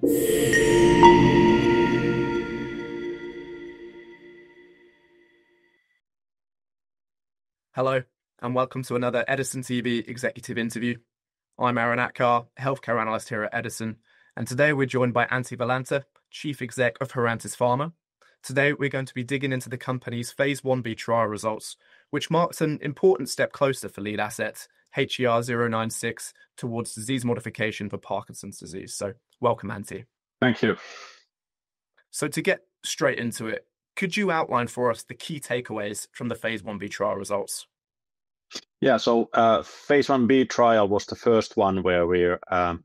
Hello, and welcome to another Edison TV executive interview. I'm Aaron Atkar, healthcare analyst here at Edison, and today we're joined by Antti Vuolanto, Chief Exec of Herantis Pharma. Today we're going to be digging into the company's phase 1b trial results, which marks an important step closer for lead asset HER096 towards disease modification for Parkinson's disease. So, welcome, Antti. Thank you. So, to get straight into it, could you outline for us the key takeaways from the phase 1b trial results? Yeah, so uh, phase 1b trial was the first one where we um,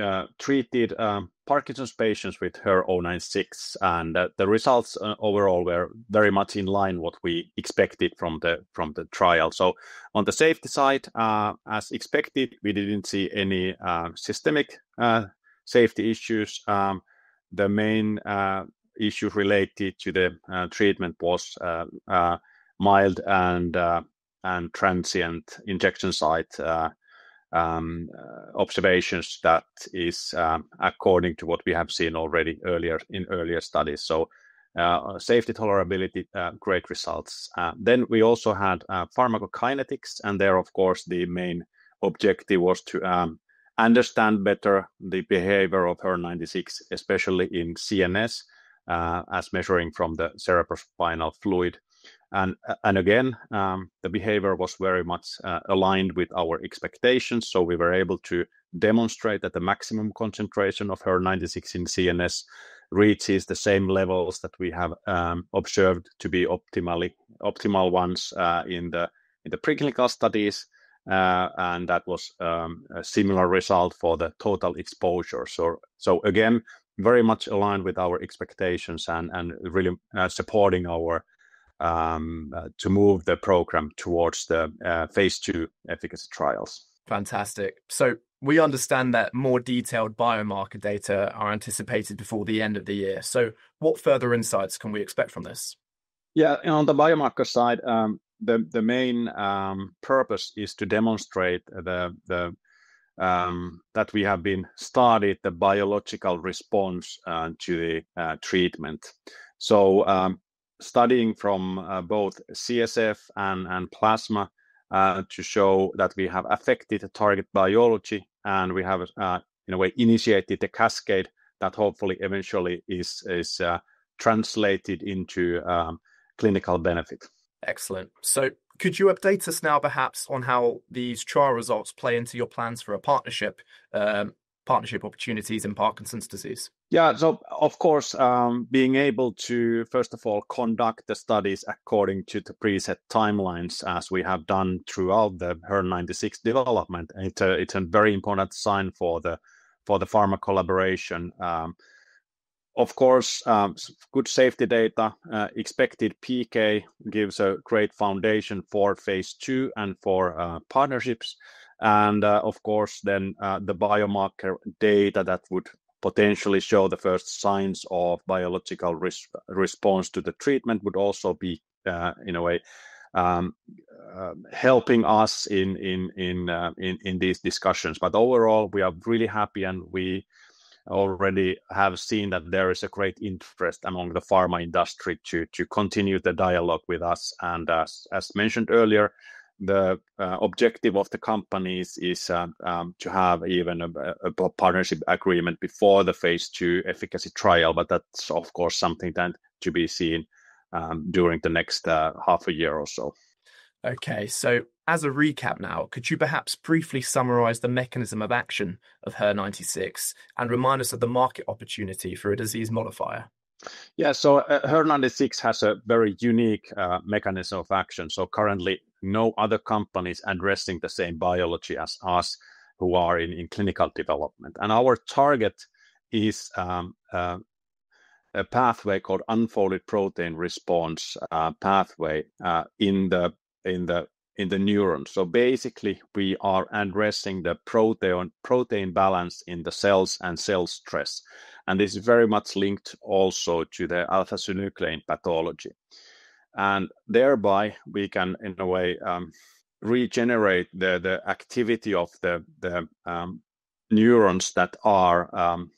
uh, treated um, Parkinson's patients with HER096, and uh, the results uh, overall were very much in line what we expected from the from the trial. So on the safety side, uh, as expected, we didn't see any uh, systemic uh, safety issues. Um, the main uh, issue related to the treatment was mild and and transient injection site um, uh, observations that is um, according to what we have seen already earlier in earlier studies. So uh, safety tolerability, uh, great results. Uh, then we also had uh, pharmacokinetics, and there, of course, the main objective was to um, understand better the behavior of HER96, especially in CNS, uh, as measuring from the cerebrospinal fluid and and again um, the behavior was very much uh, aligned with our expectations. So we were able to demonstrate that the maximum concentration of HER96 in CNS reaches the same levels that we have um, observed to be optimally optimal ones uh, in the in the preclinical studies uh, and that was um, a similar result for the total exposure. So so again very much aligned with our expectations and and really uh, supporting our uh, to move the program towards the uh, phase two efficacy trials. Fantastic. So we understand that more detailed biomarker data are anticipated before the end of the year. So what further insights can we expect from this? Yeah, on the biomarker side, um, the the main um, purpose is to demonstrate the the um, that we have been studied the biological response uh, to the uh, treatment. So um, studying from uh, both CSF and, and plasma uh, to show that we have affected target biology and we have, uh, in a way, initiated the cascade that hopefully eventually is, is uh, translated into um, clinical benefit. Excellent. So, could you update us now, perhaps, on how these trial results play into your plans for a partnership um, partnership opportunities in Parkinson's disease? Yeah, so of course, um, being able to first of all conduct the studies according to the preset timelines, as we have done throughout the HER96 development, it's a, it's a very important sign for the for the pharma collaboration. Um, of course, um, good safety data, uh, expected PK gives a great foundation for phase two and for uh, partnerships and uh, of course then uh, the biomarker data that would potentially show the first signs of biological res- response to the treatment would also be uh, in a way um, uh, helping us in in in, uh, in in these discussions. But overall we are really happy and we already have seen that there is a great interest among the pharma industry to to continue the dialogue with us. And as as mentioned earlier the uh, objective of the companies is uh, um, to have even a, a, partnership agreement before the phase two efficacy trial, but that's of course something that to be seen um, during the next uh, half a year or so. Okay, so as a recap now, could you perhaps briefly summarize the mechanism of action of HER96 and remind us of the market opportunity for a disease modifier? Yeah, so uh, HER96 has a very unique uh, mechanism of action. So currently, no other companies addressing the same biology as us who are in, in clinical development. And our target is um, uh, a pathway called unfolded protein response uh, pathway uh, in the in the in the neuron. So basically, we are addressing the protein protein balance in the cells and cell stress, and this is very much linked also to the alpha synuclein pathology and thereby we can in a way um, regenerate the the activity of the the um, neurons that are um,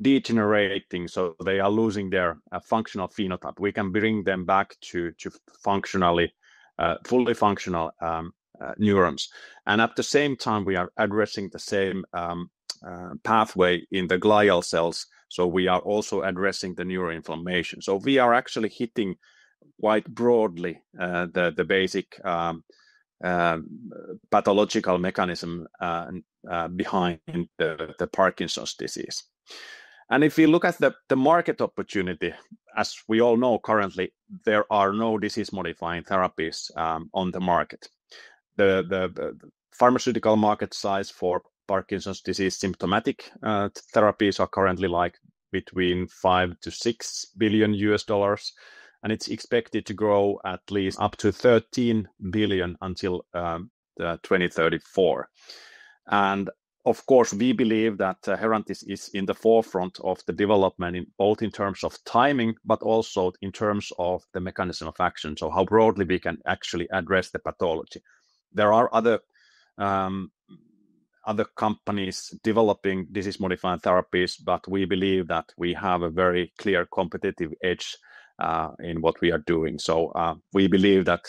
degenerating, so they are losing their uh, functional phenotype. We can bring them back to to functionally uh, fully functional um, uh, neurons, and at the same time we are addressing the same um, uh, pathway in the glial cells. So we are also addressing the neuroinflammation. So we are actually hitting quite broadly uh, the the basic um, uh, pathological mechanism uh, uh, behind the, the Parkinson's disease. And if we look at the, the market opportunity, as we all know currently, there are no disease modifying therapies um, on the market. The, the, the, pharmaceutical market size for Parkinson's disease symptomatic uh, therapies are currently like between five to six billion US dollars, and it's expected to grow at least up to 13 billion until um, 2034. And of course, we believe that uh, Herantis is in the forefront of the development, in, both in terms of timing, but also in terms of the mechanism of action. So, how broadly we can actually address the pathology. There are other um, other companies developing disease-modifying therapies, but we believe that we have a very clear competitive edge uh, in what we are doing. So, uh, we believe that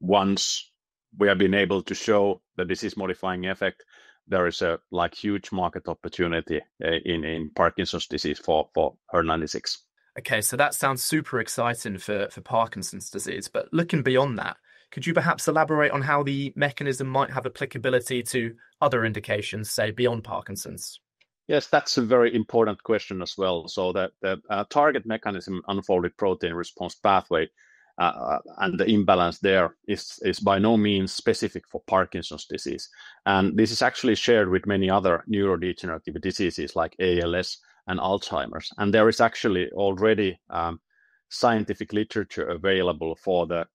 once we have been able to show the disease-modifying effect, there is a like huge market opportunity uh, in in Parkinson's disease for for HER96. Okay, so that sounds super exciting for for Parkinson's disease. But looking beyond that, could you perhaps elaborate on how the mechanism might have applicability to other indications, say beyond Parkinson's? Yes, that's a very important question as well. So that the uh, target mechanism unfolded protein response pathway uh, and the imbalance there is, is by no means specific for Parkinson's disease. And this is actually shared with many other neurodegenerative diseases like ALS and Alzheimer's. And there is actually already um, scientific literature available for the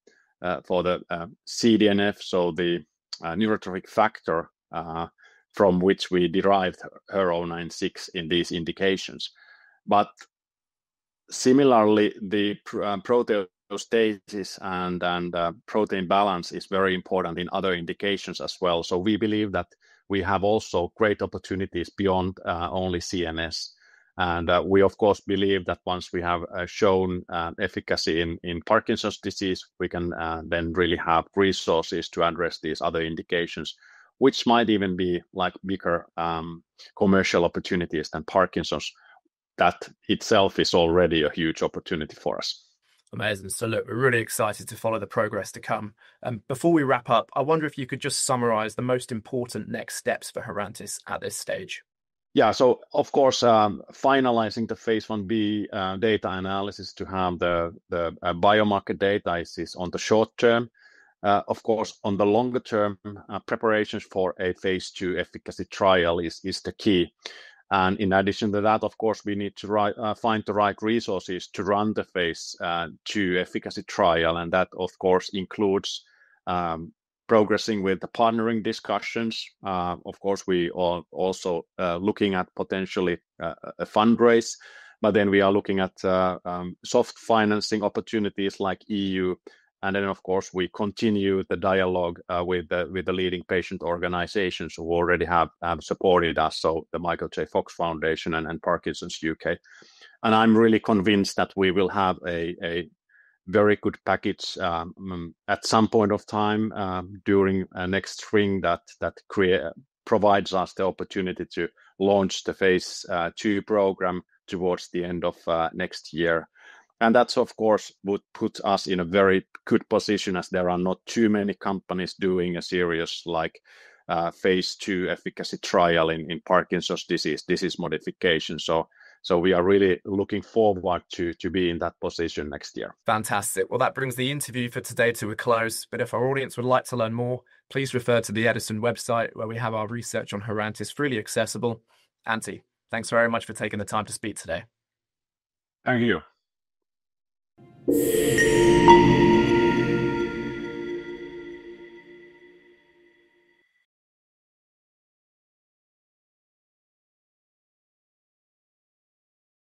uh, for the uh, CDNF, so the uh, neurotrophic factor uh, from which we derived HER096 in these indications. But similarly, the pr- uh, protein homeostasis and and uh, protein balance is very important in other indications as well. So we believe that we have also great opportunities beyond uh, only CNS. And uh, we, of course, believe that once we have shown efficacy in, in Parkinson's disease, we can then really have resources to address these other indications, which might even be like bigger um, commercial opportunities than Parkinson's. That itself is already a huge opportunity for us. Amazing. So, look, we're really excited to follow the progress to come. Um, before we wrap up, I wonder if you could just summarize the most important next steps for Herantis at this stage. Yeah, so of course, um, finalizing the phase 1b uh, data analysis to have the, the uh, biomarker data is, is on the short term. Uh, of course, on the longer term, uh, preparations for a phase two efficacy trial is, is the key. And in addition to that, of course, we need to uh, find the right resources to run the phase uh, two efficacy trial. And that, of course, includes um, progressing with the partnering discussions. Uh, of course, we are also uh, looking at potentially uh, a fundraise, but then we are looking at uh, um, soft financing opportunities like EU and then, of course, we continue the dialogue uh, with the with the leading patient organizations who already have, have supported us, so the Michael J. Fox Foundation and, and Parkinson's UK. And I'm really convinced that we will have a, a very good package um, um, at some point of time um, during uh, next spring that that create, provides us the opportunity to launch the phase uh, two program towards the end of uh, next year and that's of course would put us in a very good position as there are not too many companies doing a serious like uh, phase two efficacy trial in, in Parkinson's disease disease modification. So so we are really looking forward to to be in that position next year. Fantastic. Well, that brings the interview for today to a close. But if our audience would like to learn more, please refer to the Edison website where we have our research on Herantis freely accessible. Antti, thanks very much for taking the time to speak today. Thank you. you